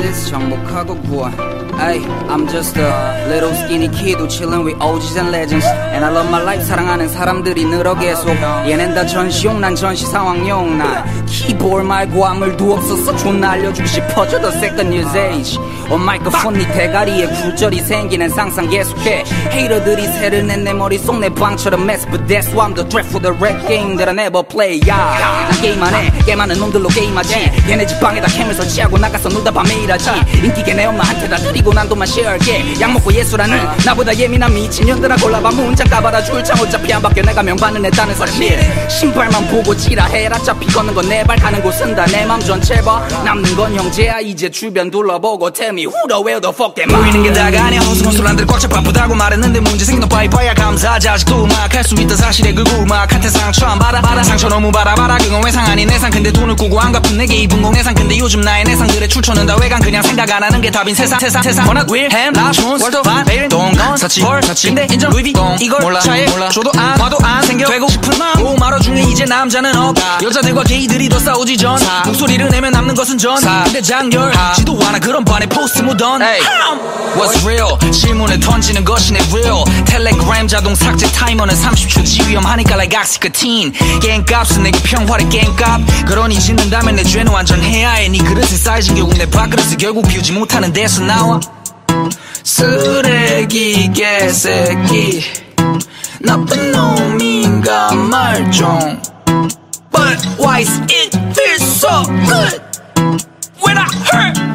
this 정복하고 구원 Ay, I'm just a little skinny kid who chillin' with OGs and legends And I love my life 사랑하는 사람들이 늘어 계속 얘넨 다 전시용 난 전시 상황용 난 키보드 말고 아무 도 없었어 존나 알려주고 싶어져 The second year's age 온 마이크폰 네 대가리에 굴절이 생기는 상상 계속해 헤이러들이 새를 낸내 머릿속 내 방처럼 mess But that's why I'm the threat for the red game that I never play yeah. 난 게임 안해 게임하는 놈들로 게임하지 얘네 집 방에다 캠을 설치하고 나가서 놀다 밤에 일하지 인기게 내 엄마한테 다 드리고 난 돈만 쉐어할게. 약 먹고 예술하는 나보다 예민한 미친년들아 골라봐 문장 까봐라 줄창 어차피 안 바뀌어. 내가 명반은 했다는 사실. 신발만 보고 지라해라. 어차피 걷는 건 내 발 가는 곳은 다 내 맘 전체 봐. 남는 건 형제야. 이제 주변 둘러보고 tell me who the where the fuck am I? 보이는 게 다가 아니야. 허술허술한들 꽉차 바쁘다고 말했는데 문제 생긴 너 빠이빠이야. 감사하지. 아직도 음악 할 수 있다 사실에 그 음악한테 상처 안 받아. 받아. 상처 너무 받아 그건 외상 아닌 내상. 근데 돈을 꾸고 안 갚은 내게 입은 공 내상. 근데 요즘 나의 내상들의 출처는 다 외관. 그냥 생각 안 하는 게 답인 세상. 세상 세상 워낙 윌햄 라촌 월드 반 베일 동건 사치 헐 사치 근데? 인정 루이비통 이걸 몰라 차에 몰라. 줘도 안 봐도 안 이제 남자는 없다 여자들과 게이들이 더 싸우지 전 목소리를 내면 남는 것은 전 근데 장렬. 지도 않아 그런 반에 포스트 모던. What's real? 질문을 던지는 것이 내 real 텔레그램 자동 삭제 타이머는 30초 지위험하니까 like oxycontin. 게임값은 내게 평화의 게임값. 그러니 짓는다면 내 죄는 완전 해야 해 네 그릇의 사이즈는 결국 내 밥그릇을 결국 비우지 못하는 데서 나와. 쓰레기 개새끼 나쁜 놈인가 말종 But why is it feel so good When I hurt